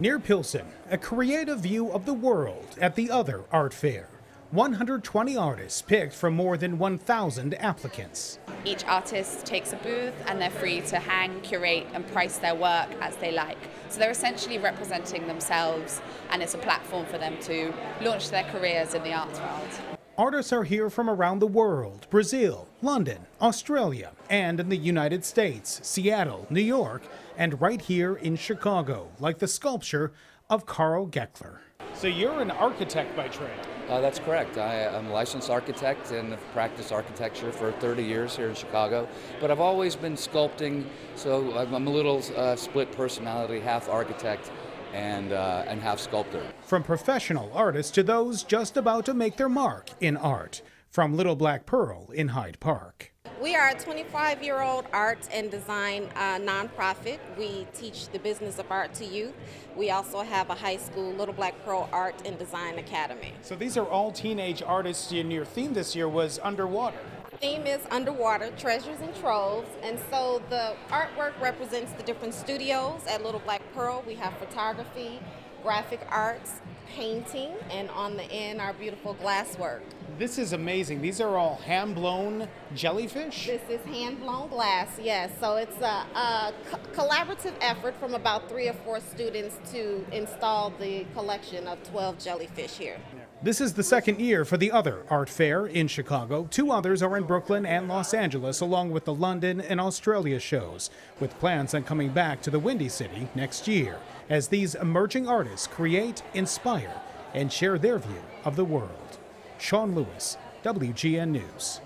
Near Pilsen, a creative view of the world at the other art fair. 120 artists picked from more than 1,000 applicants. Each artist takes a booth and they're free to hang, curate, and price their work as they like. So they're essentially representing themselves, and it's a platform for them to launch their careers in the arts world. Artists are here from around the world Brazil, London, Australia, and in the United States, Seattle, New York, and right here in Chicago, like the sculpture of Carl Geckler. So you're an architect by trade. Uh, that's correct. I, am a licensed architect and have practiced architecture for 30 years here in Chicago. But I've always been sculpting, so I'm a little uh, split personality, half architect and, uh, and half sculptor. From professional artists to those just about to make their mark in art. From Little Black Pearl in Hyde Park. We are a 25 year old art and design uh, nonprofit. We teach the business of art to youth. We also have a high school Little Black Pearl Art and Design Academy. So these are all teenage artists, and your theme this year was underwater. Theme is underwater, treasures and troves, and so the artwork represents the different studios at Little Black Pearl. We have photography, graphic arts, painting, and on the end, our beautiful glasswork. This is amazing. These are all hand blown jellyfish? This is hand blown glass, yes. So it's a, a co- collaborative effort from about three or four students to install the collection of 12 jellyfish here. This is the second year for the other art fair in Chicago. Two others are in Brooklyn and Los Angeles, along with the London and Australia shows, with plans on coming back to the Windy City next year as these emerging artists create, inspire, and share their view of the world. Sean Lewis, WGN News.